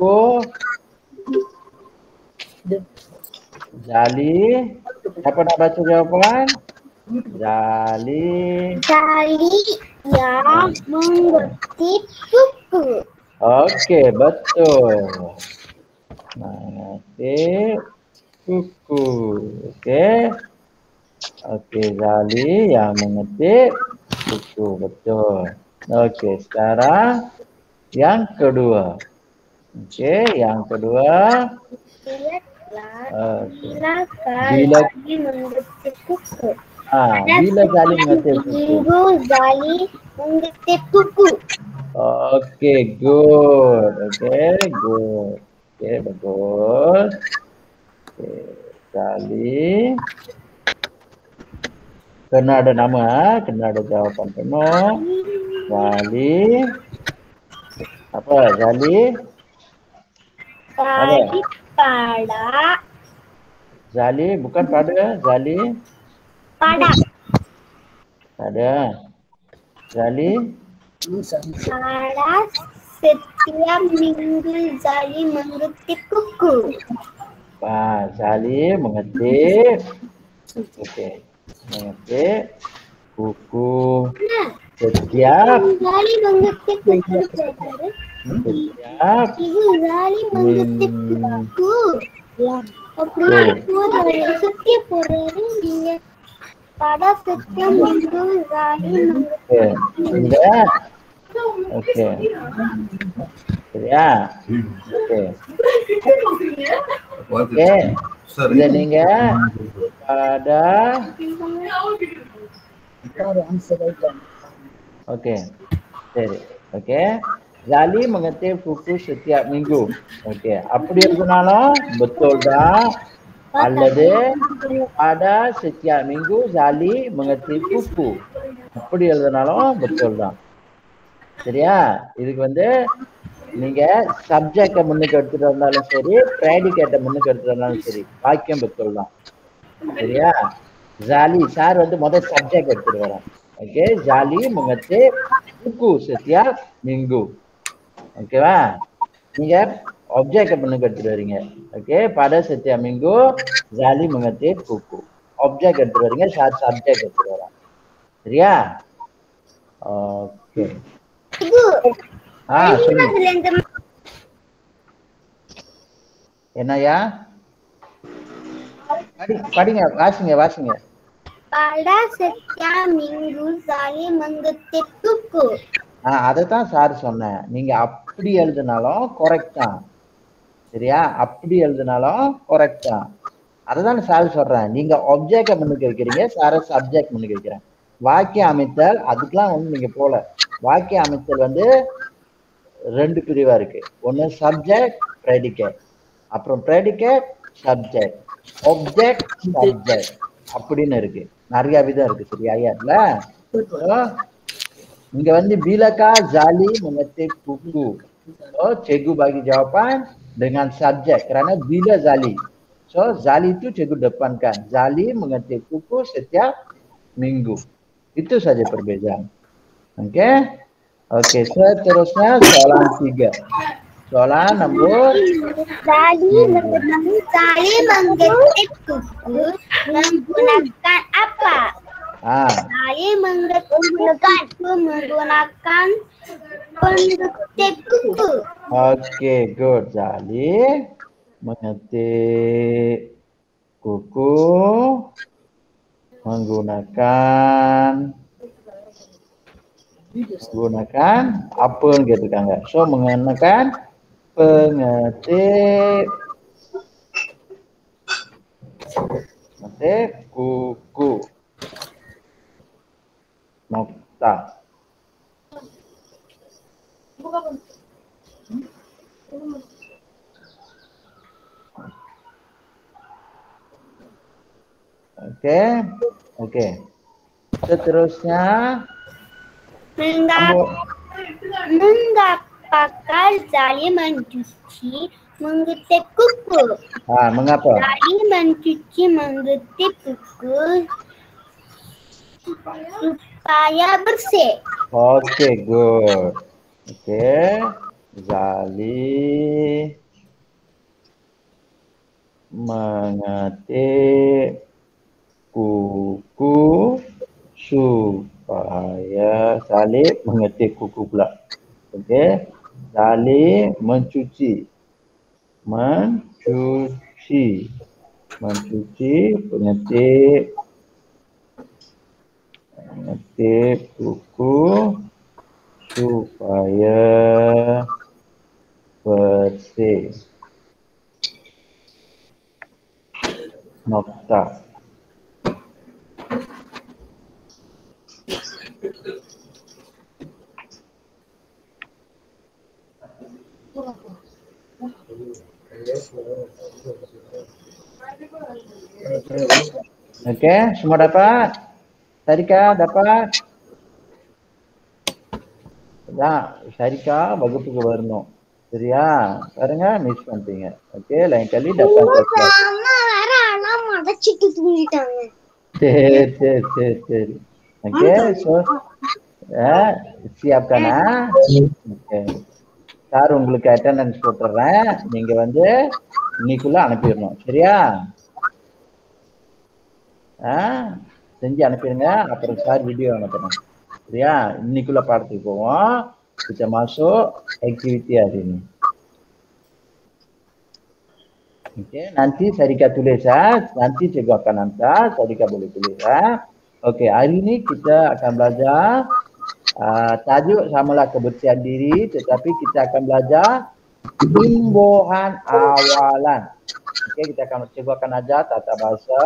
kuku. Zali. Siapa nak baca jawapan? Zali. Jali yang mengutip buku. Okey, betul. Mengetik buku. Okey. Okey, Zali yang mengetik buku. Betul. Okey, sekarang yang kedua. Okey, yang kedua. Bilakah Bila- Jali mengutip buku. Ha, bila Zali mengetik? Minggu mengutip buku. Okey, good. Okey, good. Okey, bagus. Okey, Zali. Kena ada nama, ha? kena ada jawapan penuh. Zali. Apa? Zali? Pada Zali bukan pada Zali. pada Pada. Zali. pada setiap minggu Jali mengutip buku. Ah, Zali mengetik. Okey. Mengetik buku setiap Jali mengutip buku. Siap. Zali mengetip aku. Ya. Apa setiap hari dia pada setiap minggu Zali mengetip aku. okey, Ya. okey, Okay. Oke. Okay. Pada Oke. Okay. Oke. Okay. Zali mengetik buku setiap minggu. Okey. அப்படி இருந்தாலும் betul தான் அல்லது pada setiap minggu Zali mengetik பூக்கு அப்படி எழுதினாலும் புத்தோல் தான். சரியா? இதுக்கு வந்து நீங்க சப்ஜெக்ட முன்னுக்கு எடுத்துட்டு வந்தாலும் சரி ப்ரேடிகேட்டை முன்னுக்கு எடுத்துட்டு வந்தாலும் சரி வாக்கியம் புத்தோல் தான் சரியா ஜாலி சார் வந்து முதல் சப்ஜெக்ட் எடுத்துட்டு வரோம் ஓகே ஜாலி முகத்து குக்கு சத்யா மிங்கு ஓகேவா நீங்க ஒப்ஜெக்ட் கட்டனுக்கு எடுத்துட்டு வரீங்க. ஓகே பட சத்தி அமிங்கு ஜாலி முகத்தே பூக்கு. ஒப்ஜெக்ட் எடுத்துட்டு வரீங்க ஷார்ட் சப்ஜெக்ட் எடுத்துட்டு வராங்க சரியா? ஓகே ஆ சொல்லுங்க என்னையா படிங்க வாசிங்க வாசிங்க. பாடா சத்யா மிங்கு சாலி மங்கத்தெப்புக்கு அதைத்தான் சார் சொன்னேன். நீங்க அப் அப்படி எழுதினாலும் கரெக்ட் தான். சரியா? அப்படி எழுதினாலும் கரெக்ட் தான். அதை தான் சார் சொல்றேன். நீங்க ஆப்ஜெக்ட முன்னுக்கு வைக்கிறீங்க சார சப்ஜெக்ட் முன்னுக்கு வைக்கிறேன். வாக்கிய அமைத்தல் அதுக்கெல்லாம் வந்து நீங்க போல. வாக்கிய அமைத்தல் வந்து ரெண்டு பிரிவா இருக்கு. ஒன்னு சப்ஜெக்ட் ப்ரெடிகேட் அப்புறம் ப்ரெடிகேட் சப்ஜெக்ட் ஆப்ஜெக்ட் சப்ஜெக்ட் அப்படின்னு இருக்கு. நிறைய விதம் இருக்கு. சரியா? ஐயாட்ல இங்க bila kah Zali மனத்தை buku. So Segu bagi jawapan dengan subjek. kerana bila zali so zali itu cikgu depankan. Zali mengerti buku setiap minggu. Itu saja perbezaan. Okey? Okey seterusnya soalan tiga. Soalan nombor zali mengerti zali mengerti buku menggunakan apa? Ah. Saya menggunakan menggunakan pengetik kuku. Okey, good. Jadi mengetik kuku menggunakan menggunakan apa gitu kan enggak. So menggunakan pengetik pengetik kuku nokta Okey. Okey. Seterusnya Mengapa, nombor mengapakah Zali mencuci mengutip kuku? ah mengapa? Zali mencuci mengutip buku supaya saya bersih. Okay, good. Okay. Zali mengatik kuku supaya salib mengetik kuku pula. Okey. Zali mencuci. Mencuci. Mencuci mengetik ngetik buku supaya bersih nokta Oke, okay, semua dapat? Dapat? Tak, Sarika வகுப்புக்கு வரணும். சரியா? பாருங்க மிஸ் பண்ணிட்டீங்க. Okay line அடைச்சிட்டு தூங்கிட்டாங்க. சரி சரி சரி சரி. ஓகே ஓகே சார் உங்களுக்கு அட்டெண்டன்ஸ் போட்டுறேன். நீங்க வந்து இன்னைக்குள்ள அனுப்பிடணும். சரியா? ஆ? செஞ்சு அனுப்பிடுங்க அப்புறம் சார் வீடியோ அனுப்பணும் சரியா இன்னைக்குள்ள பாடத்துக்கு போவோம் kita masuk aktiviti hari ini Okey, nanti Sarika tulis ya. Nanti cikgu akan hantar, Sarika boleh tulis ya. Okey, hari ini kita akan belajar uh, tajuk samalah kebersihan diri tetapi kita akan belajar imbuhan awalan. Okey, kita akan cikgu akan ajar tata bahasa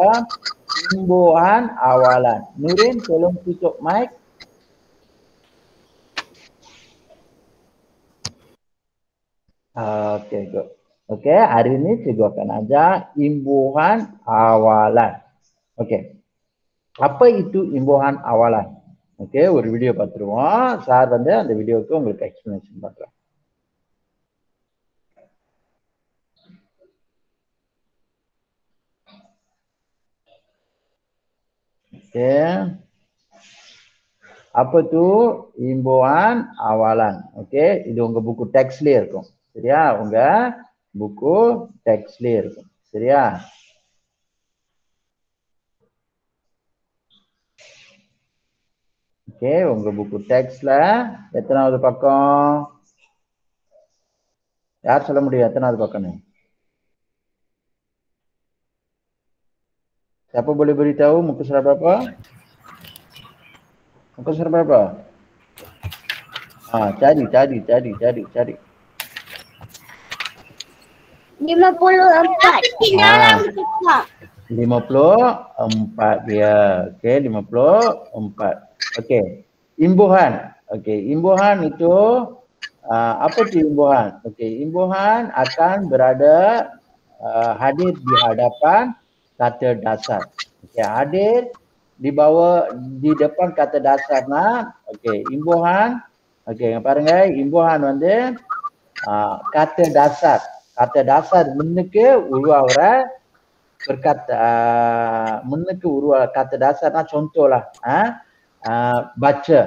imbuhan awalan. Nurin tolong tutup mic. Okey, good. Okey, hari ini cikgu akan ajar imbuhan awalan. Okey. Apa itu imbuhan awalan? Okey, ஒரு வீடியோ பார்த்துருவோம். Sir வந்து அந்த வீடியோவுக்கு உங்களுக்கு எக்ஸ்பிளனேஷன் பண்றேன். Okey. Apa tu imbuhan awalan? Okey, இது உங்க புக்கு டெக்ஸ்ட்லயே இருக்கும். சரியா? உங்க புக்கு டெக்ஸ்ட்லயே இருக்கும். சரியா? ஓகே உங்க புக்கு டெக்ஸ்ட்ல எத்தனாவது பக்கம் யார் சொல்ல முடியும் எத்தனாவது பக்கம்னு siapa boleh beritahu muka surat berapa muka surat berapa ah cari cari cari cari cari lima puluh empat Ah. dalam 54 dia. Okey, 54. Okey. Imbuhan. Okey, imbuhan itu uh, apa tu imbuhan? Okey, imbuhan akan berada uh, hadir di hadapan kata dasar. Okey, hadir di bawah di depan kata dasar nah. Okey, imbuhan. Okey, பாருங்க imbuhan வந்து uh, kata dasar. Kata dasar முன்னுக்கு உருவாகிற berkata uh, முன்னுக்கு உருவா kata dasarனா contohlah uh, uh, baca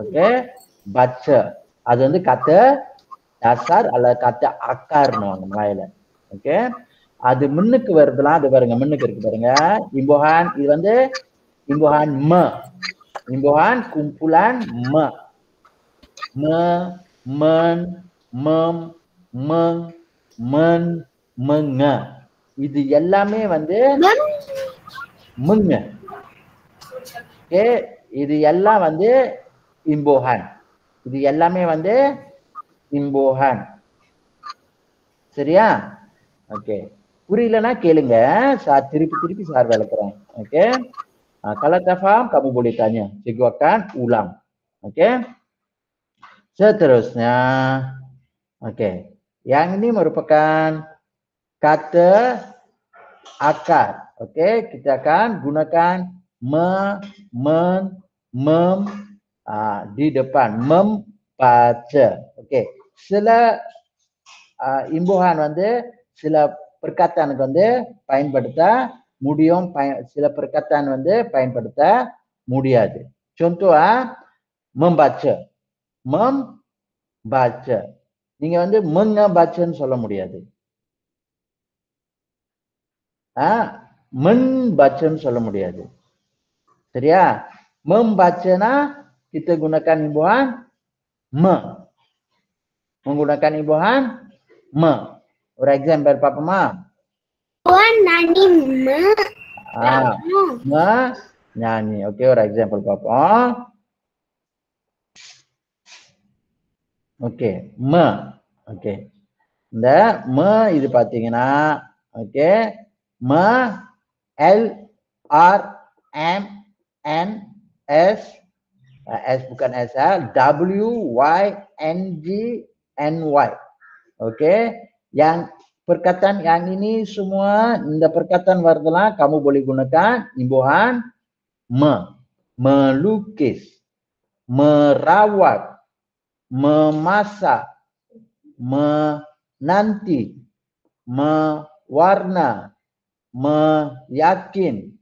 okey baca அது வந்து kata dasar அல்லது kata akarன்னு மலையில okey அது முன்னுக்கு வருதுலாம் அது பாருங்க முன்னுக்கு இருக்கு பாருங்க. இம்போஹான் இது வந்து இம்போஹான் ம. இம்போஹான் கும்புலான் ம. ம மண் மம் மங் மண் மங்க. இது எல்லாமே வந்து முங்க. ஓகே? இது எல்லாம் வந்து இம்போஹான். இது எல்லாமே வந்து இம்போஹான். சரியா? ஓகே. புரியலனா கேளுங்க சார் திருப்பி திருப்பி சார் விளக்குறேன் okay kalau tak faham kamu boleh tanya cikgu akan ulang oke seterusnya oke yang ini merupakan kata akar. Okey, kita akan gunakan me, men, mem uh, di depan membaca. Okey, சில uh, imbuhan வந்து சில perkataanக்கு வந்து பயன்படுத்த முடியும் பய- சில perkataan வந்து பயன்படுத்த முடியாது. Contoh ah membaca. Membaca. நீங்க வந்து mengebacanya சொல்ல முடியாது. membacanya சொல்ல முடியாது சரியா membacanya kita gunakan imbuhan me menggunakan imbuhan me ஒரு example பாப்போமா Tuan nani me. ah me nyanyi okey ஒரு example பாப்போம் ஓகே ம ஓகே இந்த ம இது பாத்தீங்கன்னா ஓகே ம L R M N S S bukan S ah W Y N G N Y oke yang perkataan yang ini semua இந்த perkataan வருதெல்லாம் kamu boleh gunakan imbuhan me melukis merawat memasak menanti mewarna meyakin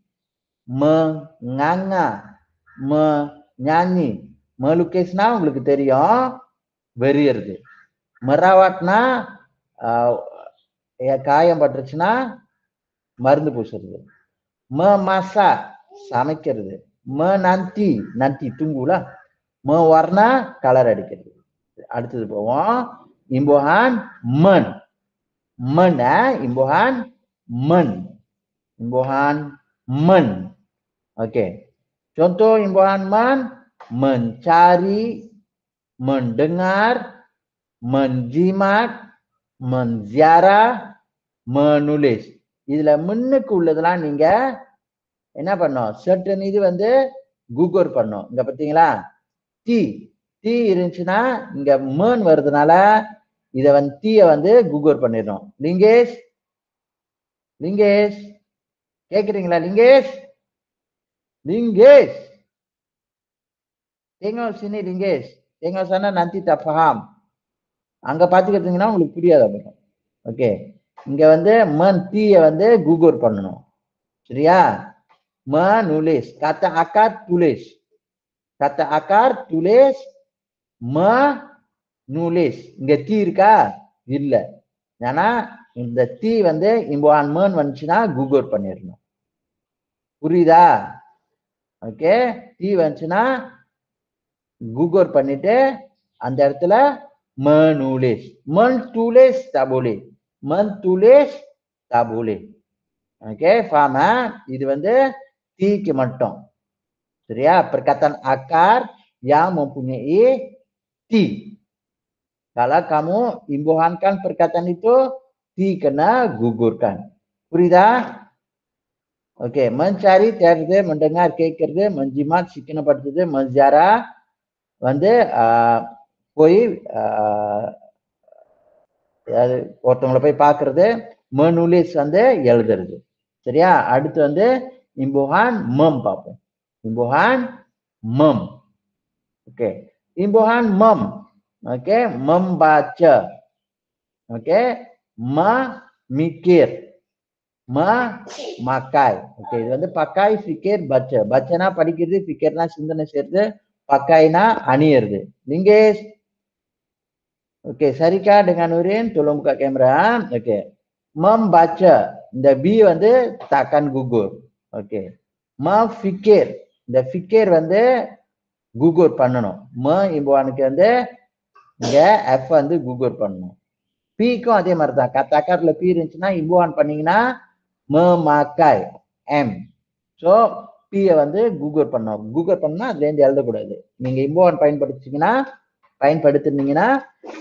menganga menyanyi melukisனா உங்களுக்கு தெரியும் வெறியறது மராவாட்னா காயம் பட்டுருச்சுன்னா மருந்து பூசுறது ம மாசா சமைக்கிறது ம நந்தி நந்தி தூங்குல ம வர்ணா கலர் அடிக்கிறது அடுத்தது போவோம் இம்புஹான் மன் மன் இம்புஹான் மன் imbuhan men. Okey. Contoh imbuhan men mencari, mendengar, menjimat, menziarah, menulis. இதுல முன்னுக்கு உள்ளதெல்லாம் நீங்க என்ன பண்ணோம் சர்டன் இது வந்து கூகுள் பண்ணோம் இங்க பாத்தீங்களா? தீ தீ இருந்துச்சுன்னா இங்க மேன் வருதுனால இத வந்து தீய வந்து கூகுள் பண்ணிடணும். லிங்கேஷ்? லிங்கேஷ்? கேக்குறீங்களா லிங்கேஷ்? லிங்கேஷ்! tengok சினி லிங்கேஷ்? tengok sana நந்தி தஃபஹாம் அங்க பாத்துக்கிட்டீங்கன்னா உங்களுக்கு புரியாத அப்புறம் ஓகே இங்க வந்து மன் தீய வந்து கூகுள் பண்ணணும். சரியா? ம நுலேஷ் கத்த அகார் துலேஷ். கத்த அகார் துலேஷ் ம நூலேஷ். இங்க தீ இருக்கா? இல்ல. ஏன்னா இந்த தீ வந்து இம்பான் மேன் வந்துச்சுன்னா கூகுள் பண்ணிடணும். புரியுதா? ஓகே தீ வந்துச்சுன்னா கூகுள் பண்ணிட்டு அந்த இடத்துல menulis mentulis tak boleh mentulis tak boleh okay faham ah? இது வந்து தீக்கு மட்டும் சரியா perkataan akar yang mempunyai ti kalau kamu imbuhankan perkataan itu ti kena gugurkan புரியுதா ஓகே mencari தேடுறது mendengar கேட்கறது menjimat சிக்கனப்படுத்துறது menziarah வந்து ஆஹ், போய் அது ஒருத்தவங்களை போய் பார்க்கறது மனுலிஸ் வந்து எழுதுறது. சரியா? அடுத்து வந்து இம்புஹான் மம் பார்ப்போம். இம்புஹான் மம். ஓகே. இம்புஹான் மம். ஓகே. மம் பாச்ச. ஓகே. ம மிக்கீர். ம மக்காய். ஓகே. இது வந்து பக்காய் ஃபிக்கேர் பச்ச. பச்சனா படிக்கிறது ஃபிக்கேர்னா சிந்தனை செய்யறது பக்காய்னா அணியறது. நீங்க Okey, Sarika dengan Nurin tolong buka kamera. Okey. Membaca. இந்த B வந்து takkan gugur. Okey. Memfikir. இந்த fikir வந்து gugur பண்ணணும். ம இம்புவானுக்கு வந்து இங்க F வந்து gugur பண்ணணும். P-க்கும் அதே மாதிரி தான். கத்தாக்கார்ல P இருந்துச்சுன்னா இம்புவான் பண்ணீங்கன்னா memakai M. So P வந்து கூகுள் பண்ணணும். கூகுள் பண்ணா அதுல இருந்து எழுதக்கூடாது. நீங்க இம்புவான் பயன்படுத்திச்சிங்கன்னா பயன்படுத்துனீங்கன்னா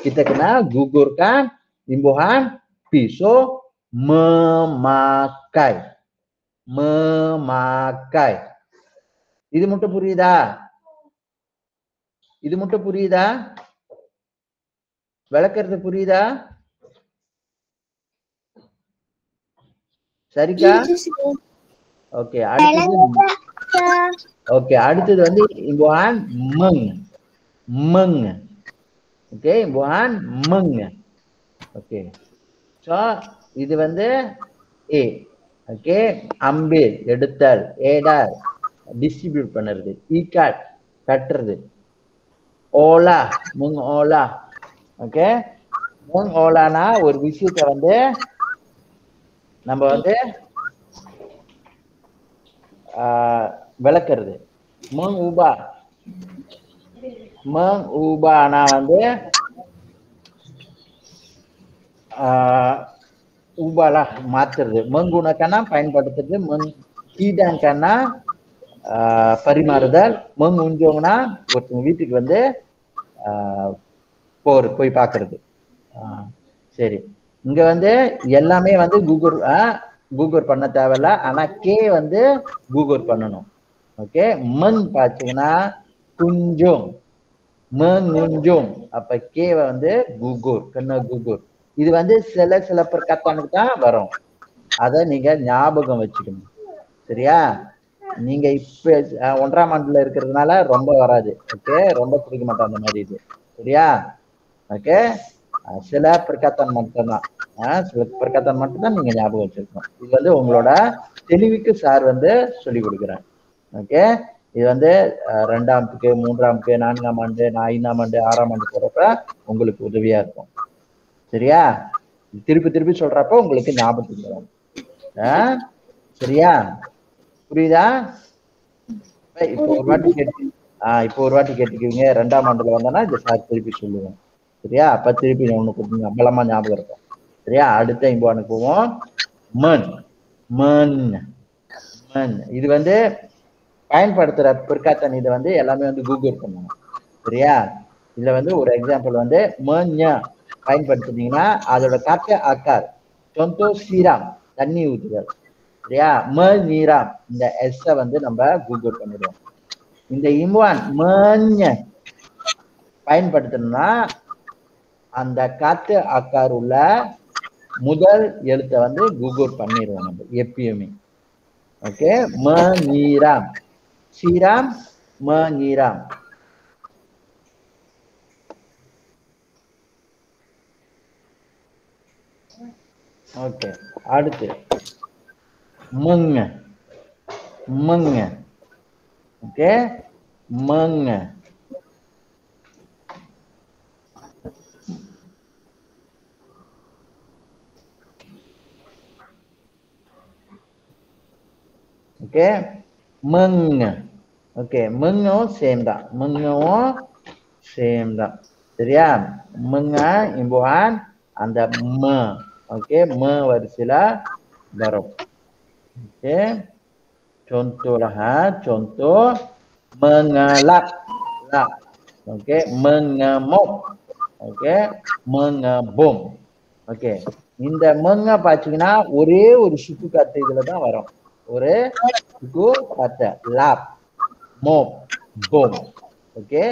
kita kena gugurkan imbuhan pisau memakai memakai இது மட்டும் புரியுதா இது மட்டும் புரியுதா விளக்குறது புரியுதா சரிக்கா ஓகே அடுத்தது ஓகே அடுத்தது வந்து imbuhan meng meng okay imbuhan மங் ஓகே ஸோ இது வந்து ஏ ஓகே அம்பில் எடுத்தல் ஏடல் டிஸ்ட்ரிபியூட் பண்ணுறது ஈக்காட் கட்டுறது. ஓலா முங் ஓலா. ஓகே முங் ஓலானா ஒரு விஷயத்தை வந்து நம்ம வந்து ஆஹ், விளக்குறது. Mengubah mengubahனா வந்து ஆஹ், ubahlah மாத்துறது menggunakanனா பயன்படுத்துறது meng hidangkanனா பரிமாறுதல் பரிமாறுதல் mengunjungனா ஒருத்தவங்க வீட்டுக்கு வந்து ஆஹ், போர் போய் பார்க்கிறது ஆஹ், சரி இங்க வந்து எல்லாமே வந்து கூகுள் கூகுள் பண்ண தேவையில்ல ஆனா கே வந்து கூகுள் பண்ணணும் ஓகே மண் பார்த்தீங்கன்னா குஞ்சும் mengunjung. அப்ப கே வந்து குகூர் கண்ண குகூர் இது வந்து சில சில பிரக்கத்தானுக்கு தான் வரும். அத நீங்க ஞாபகம் வச்சுக்கணும். சரியா? நீங்க இப்ப ஒன்றாம் ஆண்டுல இருக்கிறதுனால ரொம்ப வராது. ஓகே? ரொம்ப பிடிக்க மாட்டோம் அந்த மாதிரி இது. சரியா? ஓகே? சில பிரகாத்தன் மட்டும்தான். சில பிரக்கத்தான் மட்டும்தான் நீங்க ஞாபகம் வச்சிருக்கணும் இது வந்து உங்களோட தெளிவுக்கு சார் வந்து சொல்லி கொடுக்குறேன் ஓகே? இது வந்து அஹ், ரெண்டாம்க்கு மூன்றாம்க்கு நான்காம் ஆண்டு நான் ஐந்தாம் ஆண்டு ஆறாம் ஆண்டு போறப்ப உங்களுக்கு உதவியா இருக்கும். சரியா? திருப்பி திருப்பி சொல்றப்ப உங்களுக்கு ஞாபகத்துக்கு வரும். ஆஹ், சரியா? புரியுதா? இப்போ ஒரு வாட்டி கேட்டு ஆஹ் இப்போ ஒரு வாட்டி கேட்டுக்குவீங்க. ரெண்டாம் ஆண்டுல வந்தோன்னா இந்த சார் திருப்பி சொல்லுவேன் சரியா? அப்ப திருப்பி ஒண்ணு கொடுங்க பலமா ஞாபகம் இருக்கும். சரியா? அடுத்த இம்போ அனுப்புவோம் மண். மண். மண். இது வந்து பயன்படுத்துற பிற்காத்தன் இதை வந்து எல்லாமே வந்து கூகுள் பண்ணணும் சரியா? இதுல வந்து ஒரு எக்ஸாம்பிள் வந்து மஞ்ச பயன்படுத்துனீங்கன்னா அதோட காற்று ஆக்கார் சொந்தோ சீராம் தண்ணி ஊற்றுதல். சரியா? ம நீராம் இந்த எஸ் வந்து நம்ம கூகுள் பண்ணிடுவோம். இந்த இம்வான் மஞ்ச பயன்படுத்தணும்னா அந்த காத்து ஆக்கார் உள்ள முதல் எழுத்தை வந்து கூகுள் பண்ணிடுவோம் நம்ம எப்பயுமே. ஓகே ம நீராம் ஸ்ரீராம் ம நீராம் ஓகே அடுத்து மங்க மங்க ஓகே மங்க ஓகே மங்க ஓகே மங்கும் சேம் தான் மங்கவும் சேம் தான் சரியா மங்க இம்புவான் அந்த ம ஓகே ம வரிசையில வரும் okay contoh lah ha contoh mengelak lak okey mengemuk okey mengebom okey இந்த மங்க பாத்தீங்கன்னா ஒரே ஒரு சுக்கு காத்து இதுல தான் வரும் ஒரு சுக்கு காத்து லாப் மோப் போம் ஓகே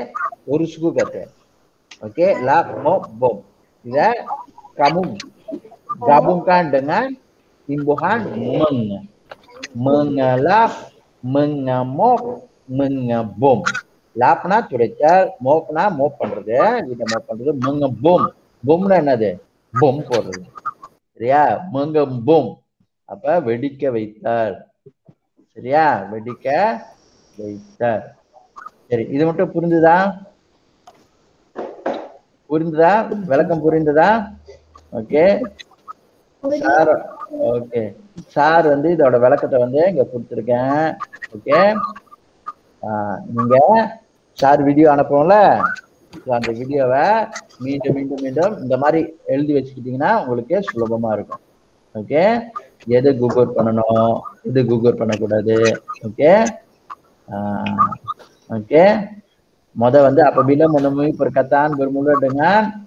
ஒரு சுக்கு காத்து ஓகே லாப் mop bom இத kamu gabungkan dengan imbuhan meng mengelap mengamuk mengebom லாப்னா துடைத்தல் மோப்னா மோப் பண்றது இதை மோப் பண்றது mengebom பொம்னா என்னது பொம் போடுறது சரியா mengebom அப்ப வெடிக்க வைத்தார் சரியா? வெடிக்க வைத்தார். சரி இது மட்டும் புரிஞ்சுதா? புரிந்ததா விளக்கம் புரிந்ததா ஓகே. Sir okay. சார் வந்து இதோட விளக்கத்தை வந்து இங்க கொடுத்துருக்கேன். ஓகே. நீங்க சார் வீடியோ அனுப்புவோம்ல அந்த வீடியோவை மீண்டும் மீண்டும் மீண்டும் இந்த மாதிரி எழுதி வச்சுக்கிட்டீங்கன்னா உங்களுக்கு சுலபமா இருக்கும். ஓகே. எது கூகுள் பண்ணணும் எது கூகுள் பண்ணக்கூடாது ஓகே ஓகே முத வந்து apabila menemui perkataan bermula dengan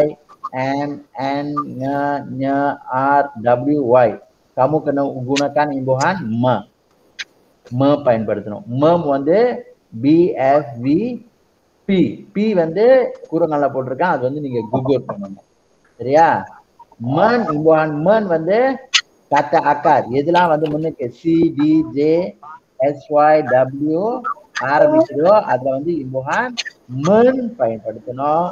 I, N, N, N, N, R, W, Y. Kamu kena gunakan imbuhan me. Me பயன்படுத்தணும். mem வந்து B, F, V, P. P வந்து கூறங்கள்ல போட்டிருக்கேன் அது வந்து நீங்க கூகுள் பண்ணணும். சரியா? men imbuhan men வந்து கத்த அக்கார் எதெல்லாம் வந்து முன்னுக்கு C D J SY W ஆரம்பிச்சதோ அதுல வந்து இம்புகான் மண் பயன்படுத்தணும்.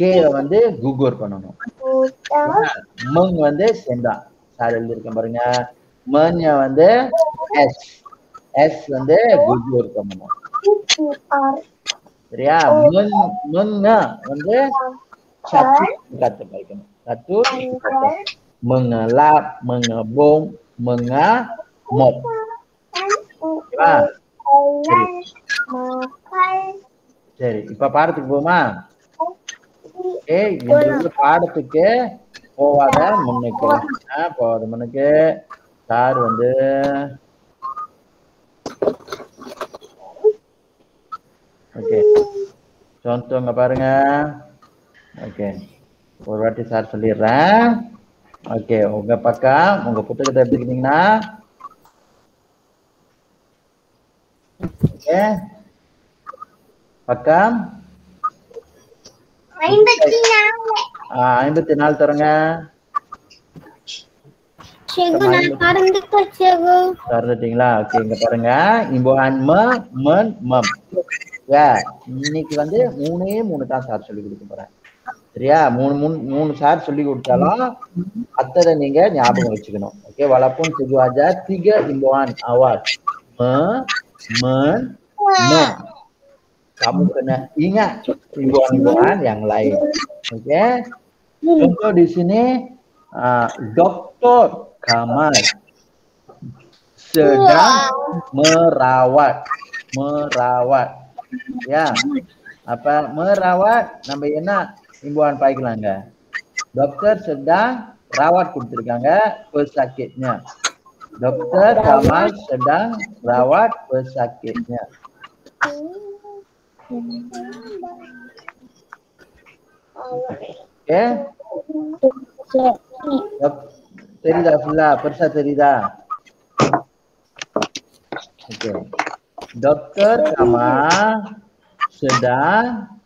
கேவை வந்து குகூர் பண்ணணும். மங் வந்து செந்தா. சார் எழுதியிருக்கேன் பாருங்க. மஞ்ச வந்து எஸ் எஸ் வந்து குகூர் பண்ணணும். சரியா? முன் முன்ன வந்து கத்து படிக்கணும் கத்து mengelap mengebom mengamuk ஓகேவா Jalan mahal சரி இப்ப பாடத்துக்கு போமா ஏ இந்த உள்ள பாடத்துக்கு போவாத முன்னுக்கு ஆ, போவாத முன்னுக்கு சார் வந்து ஓகே சொந்தவங்க பாருங்க ஓகே ஒரு வாட்டி சார் சொல்லிடுறேன் Okay உங்க பக்கம் உங்க புத்தகத்தை எடுத்துக்கிட்டீங்கன்னா. பக்கம். ஐம்பத்தி நாலு. தரங்க. தரட்டீங்களா? ஓகே இங்க பாருங்க. மன் மம். இன்னைக்கு வந்து மூணே மூணு தான் சார் சொல்லி கொடுக்க போறேன். சரியா மூணு மூணு மூணு சார் சொல்லி கொடுத்தாலும் அத்தனை நீங்க ஞாபகம் வச்சுக்கணும் okay walaupun tujuh aja tiga imbauan awal me men mem kamu kena ingat imbauan-imbauan yang lain oke contoh di sini uh, dokter Kamal sedang merawat merawat ya apa merawat நம்ம என்ன இம்புவான் பாய்க்கலாங்க டாக்டர் sedang rawat கொடுத்திருக்காங்க pesakitnya dokter Kamal sedang rawat pesakitnya oke Dok- தெரியுதா ஃபுல்லா பெருசா தெரியுதா oke dokter Kamal sedang berkurung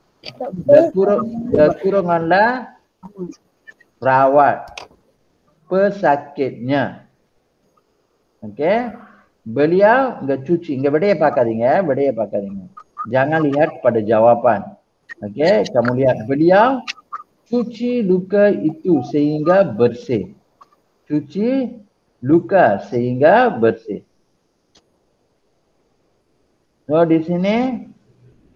Terkurung, terkurunganlah rawat pesakitnya. Okey. Beliau enggak cuci, enggak berdaya pakai dengan, eh? berdaya pakai dengan. Jangan lihat pada jawapan. Okey, kamu lihat beliau cuci luka itu sehingga bersih. Cuci luka sehingga bersih. So di sini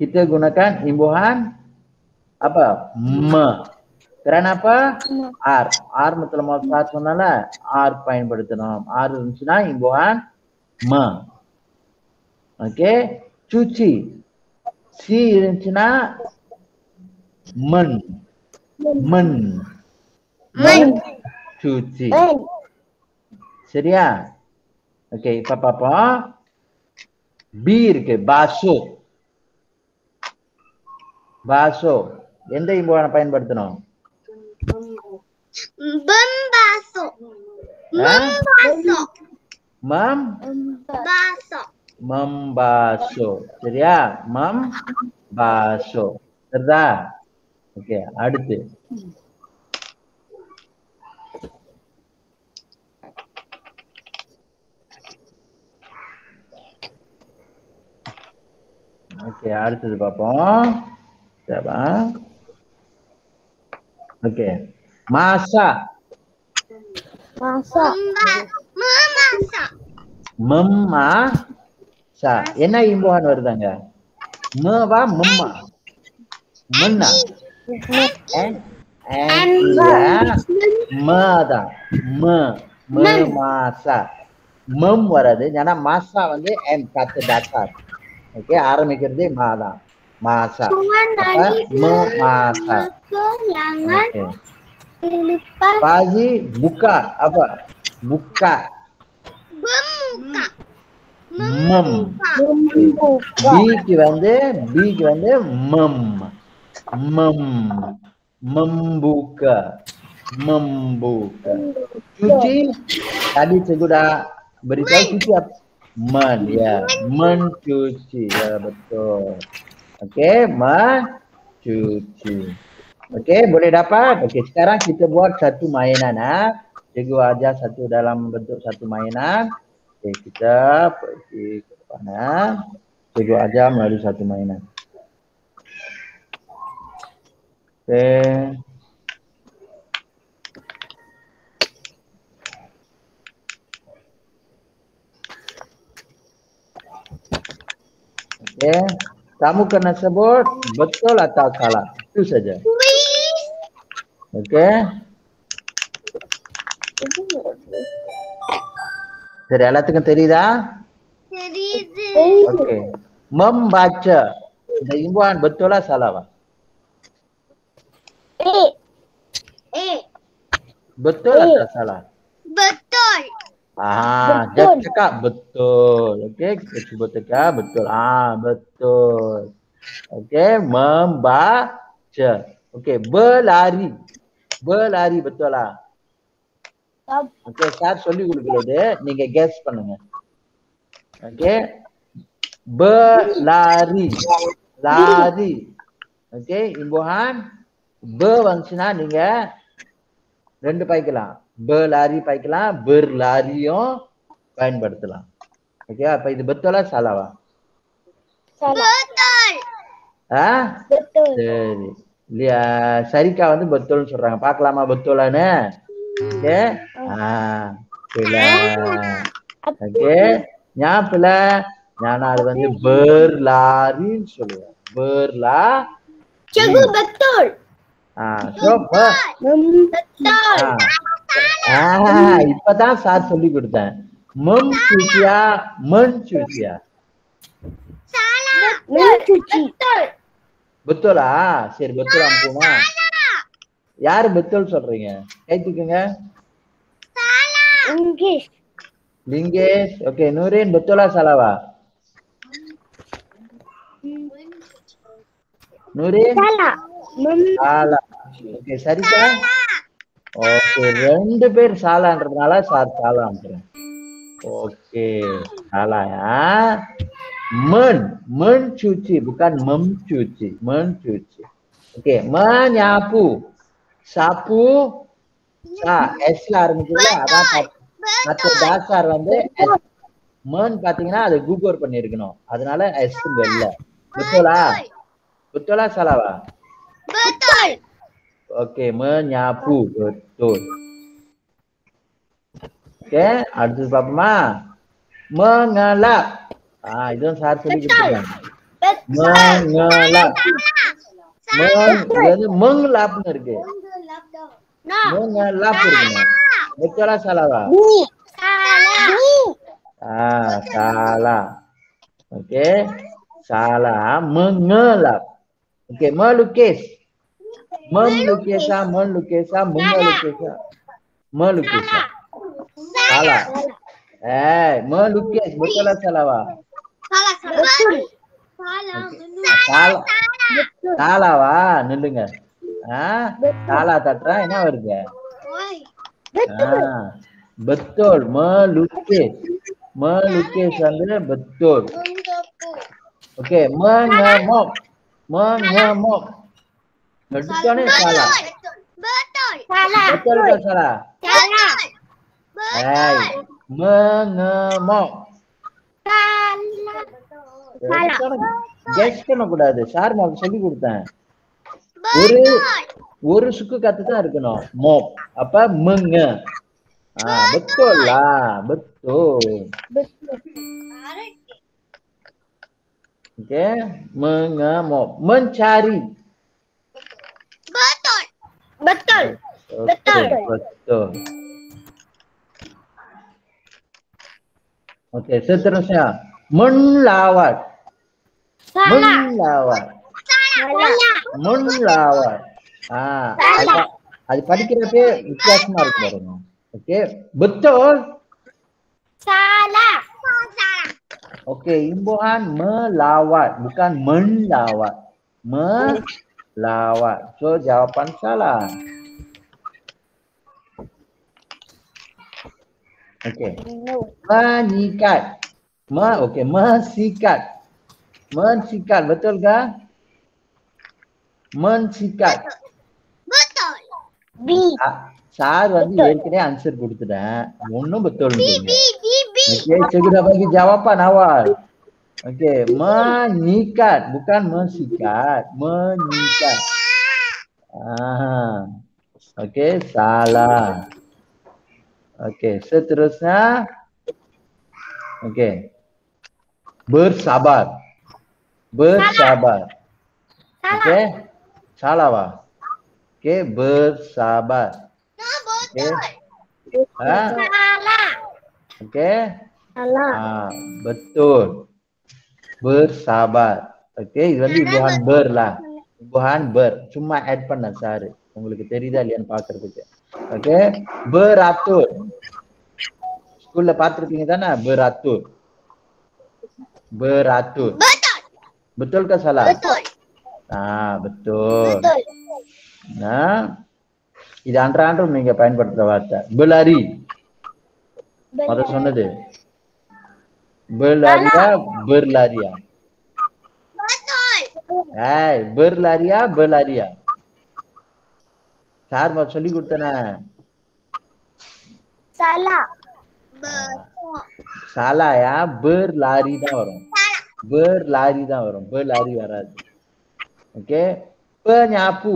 kita gunakan imbuhan apa? Ma. Kerana apa? R. R mutlum al-fat R pain bertenam. R sana imbuhan ma. Okay. Cuci. Si rencana men. Men. Men. Cuci. Seria. Okay. Papa-papa. Bir ke basuh. பாசோ பாசோ எந்த இம்புவான பயன்படுத்தணும்? மம் Basuh membasuh சரியா? மம் பாசோ. சரிதா? ஓகே அடுத்து. ஓகே அடுத்தது பார்ப்போம். Sekejap ah. Okey. Masak. Masak. Memasak. Memasak. என்ன இம்போஹன் வருதாங்க மவா மம்மா மன்னா மதா ம மாசா மம் வராது ஏன்னா மாசா வந்து என் பத்து டாக்டர் ஓகே ஆரம்பிக்கிறது மாதான் masak. apa memasak. Jangan okay. Pagi buka apa? Buka. Membuka. Mem. Bi grande, bi grande, mem. Mem. Membuka. Membuka. Cuci. Tadi saya sudah beritahu cuci apa? Men, ya. Mencuci. Ya, betul. Okey mencuci okey boleh dapat? Okey sekarang kita buat satu mainan ah cikgu ajar satu dalam bentuk satu mainan. Okey kita pergi ke depan ah cikgu ajar melalui satu mainan. Okey. Okey kamu kena sebut betul atau salah. Itu saja. Okey. Jadi alat tengah tadi dah. Jadi. Okey. Membaca. Ada imbuan betul atau salah? Eh. Eh. Betul atau eh. salah? Betul. Ah, Betul. dia cakap betul. Okey, kita cuba tekan betul. Ah, betul. Okey, membaca. Okey, berlari. Berlari betul lah. Okay sir சொல்லி கொடுக்கிறது நீங்க கெஸ் பண்ணுங்க okay berlari lari okay imbuhan ber வந்துச்சுன்னா நீங்க ரெண்டு பாய்க்கலாம் berlari பாய்க்கலாம் berlariயும் பயன்படுத்தலாம் ஓகே அப்ப இது பெத்தோலா சாலாவா Betul. ஆ Betul. சரி இல்லையா சரிக்கா வந்து பெத்தோல்னு சொல்றாங்க பார்க்கலாமா பெத்தோலான்னு ஓகே ஆ பில ஓகே ஞாபல ஞானா அது வந்து berlariன்னு சொல்லுவேன் berla Cikgu betul. ஆ so ber Betul. இப்பதான் சார் சொல்லி கொடுத்தேன். மம் சுச்சியா மண் சுச்சியா Salah. Mencuci. Betul. பெத்தோலா. சரி பெத்தோல் அனுப்புமா யாரு பெத்தோல் சொல்றீங்க? கை தூக்குங்க Inggris. லிங்கேஷ். ஓகே நூரேன் பெத்தோலா சாலாவா? நூரேன் ஓகே சரிக்கா ஓகே ரெண்டு பேர் சாலான்றதுனால சார் சாலா அனுப்புறேன் ஓகே சாலாயா men mencuci bukan memcuci mencuci oke menyapu sapu sa s ல ஆரம்பிக்குதுல அதான் தப்பு. மற்ற தாசார் வந்து S. men பாத்தீங்கன்னா அது கூகுள் பண்ணிருக்கணும் அதனால எஸ் இல்ல betul betul சாலாவா Betul. Okey, menyapu betul. Okey, ada apa ma? Ha, mengelap. Ah, itu satu lagi betul. betul. Mengelap. Mengelap. Mengelap nerge. Mengelap nerge. Betul lah salah lah. Salah. Ah, salah. Okey. Salah. Mengelap. Okey, melukis. Mă Luchesa, mă Luchesa, mă mă Luchesa. Mă Luchesa. Sala. Ei, mă Luches, mă la sala va. Sala, sala. Sala. Sala va, நில்லுங்க. ஆ தாலா தட்டா என்ன வருது? பெத்தோல் ம லுகேஷ் ம லுகேஷ் வந்து பெத்தோல் ஓகே ம ந ம ம ந ம Leducon ni salah. Betul. Salah. Betul ke salah? Salah. Betul. Hai. Mengemuk. Salah. Salah. Guess பண்ணக்கூடாது சார் நான் சொல்லி கொடுத்தேன் ஒரு ஒரு சுக்கு கத்து தான் இருக்கணும் மோ அப்ப முங்க பெத்தோல்லா பெத்தோ ஓகே முங்க மோ மஞ்சாரி Betul. Betul. Betul. Okey, seterusnya. Menlawat. Salah. Menlawat. Ah, Salah. Menlawat. Salah. Menlawat. Ha. Salah. Hari kira dia ikhlas baru. Okey, betul. Salah. Okey, imbuhan melawat bukan menlawat. Me Melawat. So jawapan salah. Okey. Menyikat. Ma okey, mensikat. Mensikat betul ke? Mensikat. Betul. B. Ah, sir வந்து ஏற்கனவே ஆன்சர் கொடுத்துட்டேன் ஒன்னும் betul B. B. B. Okey, cikgu dah bagi jawapan awal. Okey, menyikat bukan mensikat, menyikat. Ah. Okey, salah. Okey, seterusnya. Okey. Bersabar. Bersabar. Okey. Salah wah. Okey, bersabar. Okey. Ha? Salah. Okey. Salah. Ah, betul bersabar okay இது வந்து இபுஹான் ber lah இபுஹான் ber சும்மா ஆட் பண்ண சார் உங்களுக்கு தெரியுதா இல்லையான்னு பாக்குறதுக்கு ஓகே beratur ஸ்கூல்ல பாத்திருப்பீங்க தானே beratur beratur Betul. betul ke salah Betul. ah betul Betul. Nah, இது அன்றான்றும் நீங்க பயன்படுத்துற வார்த்தை berlari முத சொன்னது berlariயா berlariயா Betul. ஏய் berlariயா berlariயா சார் மொத சொல்லி கொடுத்தனே Salah. Betul. சாலாயா berlari தான் வரும் Salah. berlari தான் வரும் berlari வராது okay penyapu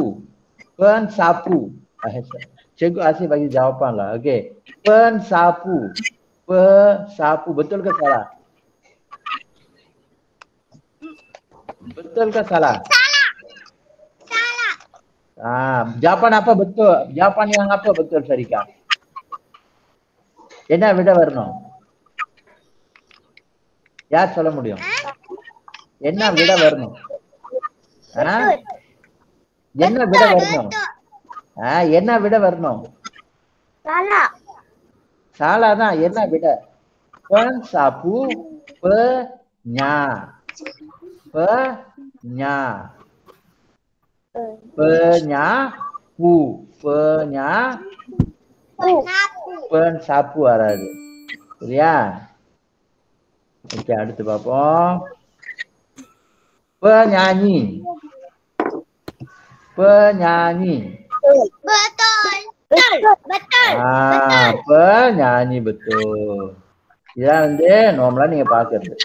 pensapu Eh, cikgu asyik bagi jawapan lah okey pensapu pesapu betul ke salah Betul ke salah Salah. Salah. ah jawapan apa betul jawapan yang apa betul Sarika என்ன விட வரணும் யார் சொல்ல முடியும் என்ன விட வரணும்? என்ன விட வரணும் என்ன விட வரணும். சாலா தான் என்ன விட பன் சாப்பு ப ஞா ப ஞா ப ஞா pu ப ஞா Penyapu. பன் சாப்பு வராது சரியா ஓகே அடுத்து பார்ப்போம் penyanyi penyanyi Betul. Betul. Betul. Ah, penyanyi betul. இதான் வந்து நார்மலா நீங்க பாக்குறது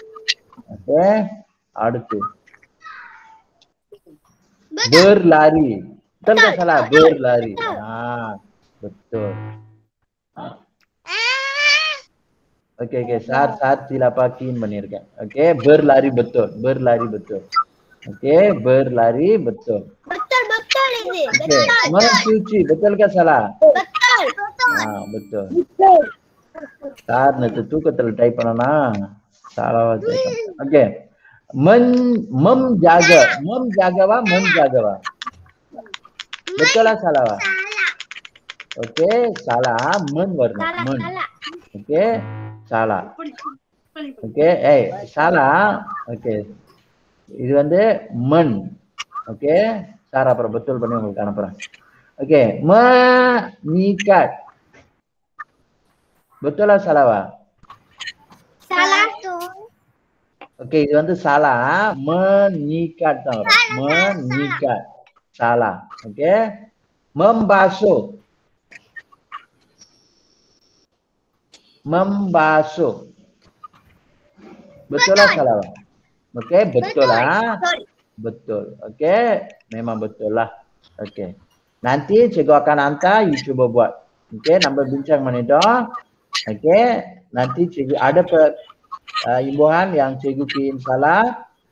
ஓகே அடுத்து berlari betul ke salah berlari ah betul Ah. Okay okay sir sir சிலாப்பாக்கின் பண்ணியிருக்கேன் okay berlari betul berlari betul okay berlari betul Betul. Betul ini. Okay mencuci betul ke salah Betul. Betul. ah betul Betul. Sir நேற்று தூக்கத்துல type பண்ணனா சாலாவா okay men menjaga menjagawa menjagawa betul lah salah wah Salah. okey salah men warna Salah. men Salah. okey salah okey eh salah okey இது வந்து men okey sir அப்புறம் betul பண்ணி உங்களுக்கு அனுப்புறேன் okey mengikat betul lah salah wah Okey, இது வந்து salah. Menyikat tau. Menyikat. Salah. Okey. Membasuh. Membasuh. Betul lah salah? Bang? Okey, betul lah. Betul. Betul. Okey, memang betul lah. Okey. Nanti cikgu akan hantar you cuba buat. Okey, nama bincang monitor. Okey, nanti cikgu ada per, uh, imbuhan yang cikgu pin salah.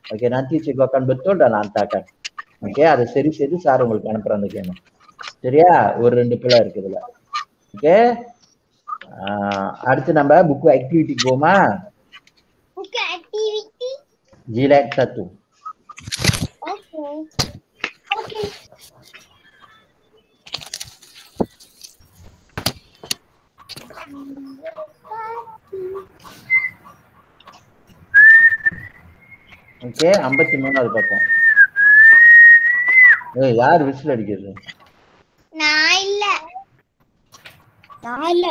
Okey, nanti cikgu akan betul dan hantarkan. Okey, அதை சரி செய்து சார் உங்களுக்கு அனுப்புறேன் அந்த கேம் சரியா ஒரு ரெண்டு பிள்ளை இருக்கு இதுல ஓகே அடுத்து நம்ம புக்கு ஆக்டிவிட்டிக்கு போமா Bukan aktiviti. ஜிலாக் satu Okay ஐம்பத்தி மூணாவது பக்கம். ஏய் யார் விசில் அடிக்கிறது? நான் இல்ல. நான் இல்ல.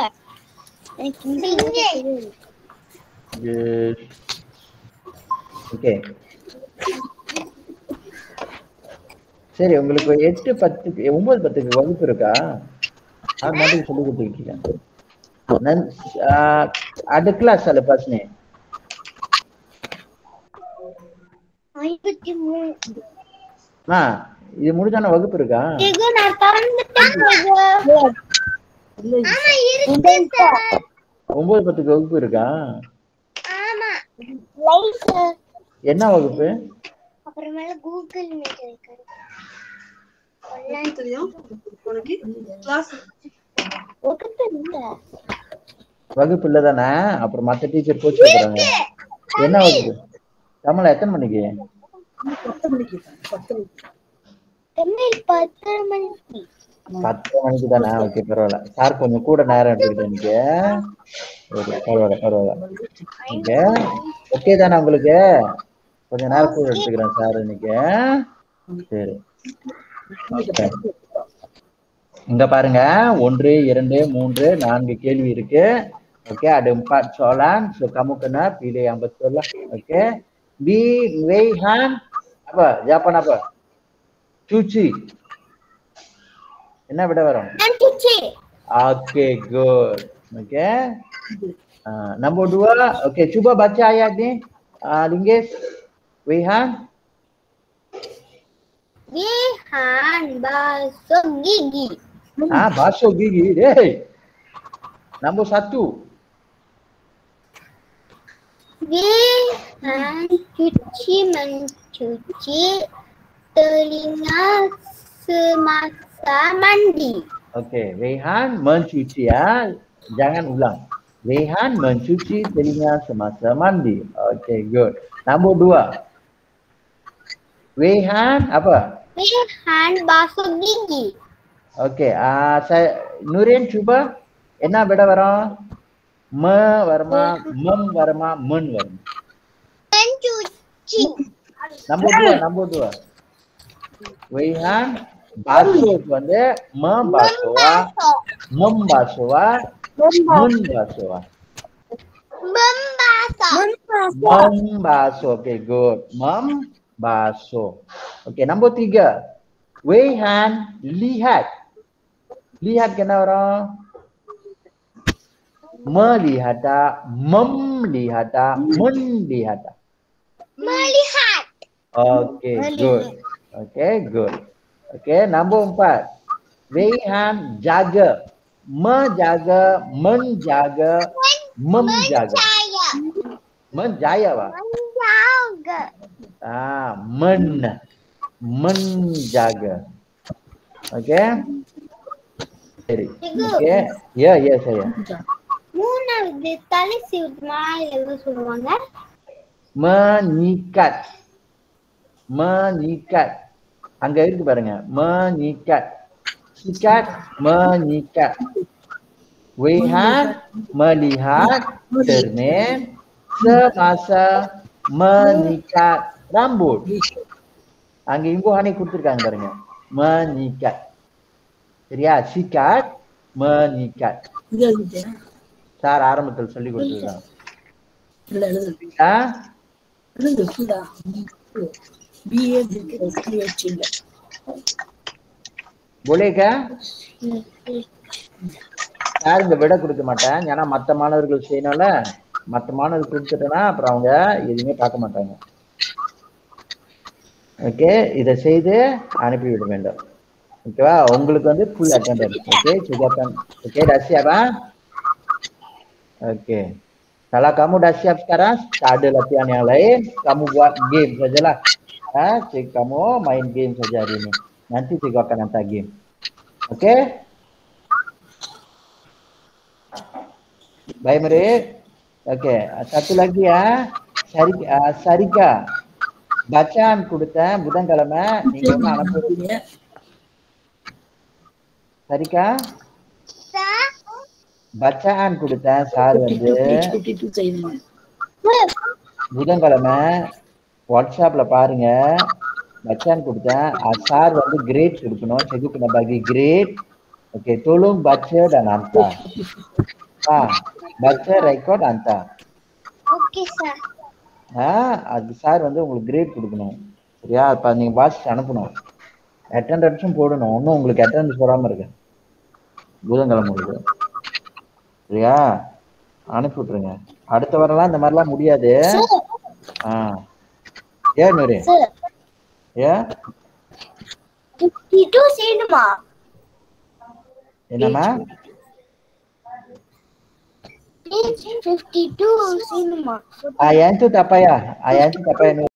எனக்கு இந்த ஓகே. சரி உங்களுக்கு எட்டு பத்துக்கு ஒன்பது பத்துக்கு வகுப்பு இருக்கா? அது மாதிரி சொல்லி கொடுத்துருக்கீங்க நன் ada kelas ஆ இது முடிஞ்சான வகுப்பு இருக்கா? இது ஒன்பது பத்துக்கு வகுப்பு இருக்கா? என்ன வகுப்பு? வகுப்பு இல்ல. தானே அப்புறம் மத்த டீச்சர் கோச்சு என்ன வகுப்பு? தமிழ் எத்தனை மணிக்கு? பத்து மணிக்கு. சார் பத்து மணிக்கு. தமிழ் பத்து மணிக்கு. பத்து மணிக்கு தானே? ஓகே பரவாயில்ல. சார் கொஞ்சம் கூட நேரம் எடுத்துக்கிட்டேன் இன்னைக்கு ஓகே பரவாயில்ல பரவாயில்ல. ஓகே ஓகே தானே உங்களுக்கு? கொஞ்சம் நேரம் கூட எடுத்துக்கிறேன் சார் இன்னைக்கு. சரி. இங்க பாருங்க. ஒன்று இரண்டு மூன்று நான்கு கேள்வி இருக்கு. Okay ada empat soalan so kamu kena pilih yang betul lah okay di Weihan apa jawapan apa cuci என்ன விட வரும் நான் குச்சி Okay, good. Okay. Uh, nombor dua, okay, cuba baca ayat ni. Uh, Linggis, Wihan. Wihan basuh gigi. Ah, basuh gigi. Hey. Nombor satu. Dengan cuci mencuci telinga semasa mandi. Okey, Rehan mencuci ya. Jangan ulang. Rehan mencuci telinga semasa mandi. Okey, good. Nombor dua. Rehan apa? Rehan basuh gigi. Okey, uh, saya Nurin cuba. Enak beda barang. ம வருமா மம் வருமா மன் வருமா Mencuci. Number two number two வைஹான் பாசுக்கு வந்து ம பாசுவா மம் பாசுவா முன் பாசுவா Membasuh. மம் பாசு ஓகே குட் மம் baso. Okey, nombor tiga. Weihan lihat. Lihat kena orang. melihada, memlihada, melihat. Melihat. Okay, good. Okay, good. Okay, nombor empat. Rehan jaga. Menjaga, menjaga, menjaga. Menjaya. Menjaya, Pak. Menjaga. Ah, men. Menjaga. Okay. Okay. Ya, yeah, ya yeah, saya. மூணாவது தலை சீவுமா எழுத சொல்லுவாங்க menyikat menyikat அங்க இருக்கு பாருங்க menyikat sikat menyikat Wihat melihat cermin semasa menyikat rambut. அங்க இங்கோ ஹனி கொடுத்துருக்காங்க பாருங்க menyikat சரியா sikat menyikat இங்க எழுதிட்டேன் Sir ஆரம்பத்தில் சொல்லி கொடுத்துருக்காங்க யாரும் இங்க விட கொடுக்க மாட்டேன். ஏன்னா மத்த மாணவர்கள் செய்யணும்ல. மத்த மாணவர்கள் கொடுத்துட்டேன்னா அப்புறம் அவங்க எதுவுமே பார்க்க மாட்டாங்க. ஓகே இதை செய்து அனுப்பிவிட வேண்டும். ஓகேவா உங்களுக்கு வந்து full attendance okay silakan oke dah siap ah oke kalau kamu dah siap sekarang tak ada latihan yang lain kamu buat game sajalah ah cik kamu main game saja hari ini nanti cikgu akan hantar game oke Baik murid. Okey, satu lagi ya. Sarika, uh, Sarika. Bacaan கொடுத்தேன் புதன்கிழமை நீங்க வந்து அனுப்புறீங்க சரிக்கா பச்சான் கொடுத்தேன் sir வந்து. புதன்கிழமை வாட்ஸ்அப்ல பாருங்க. பச்சான் கொடுத்தேன். அது சார் வந்து கிரேட் கொடுக்கணும். செகு kena bagi grade. Okey tolong baca dan hantar ah baca record hantar okay sir ஆ அது சார் வந்து உங்களுக்கு கிரேட் கொடுக்கணும். சரியா? இப்போ நீங்க வாட்ஸ்அப் அனுப்பணும். அட்டெண்டன்ஸும் போடணும். ஒன்றும் உங்களுக்கு அட்டெண்டன்ஸ் போடாம இருக்கு. புதன்கிழமை உங்களுக்கு. சரியா அனுப்பி விட்டுருங்க அடுத்த வாரம்லாம் இந்த மாதிரிலாம் முடியாது ஆ ஏன் நூறு சார் ஏன் இது செய்யணுமா என்னம்மா ஃபிஃப்டி டூ செய்யணுமா Ah, yang tu tak payah.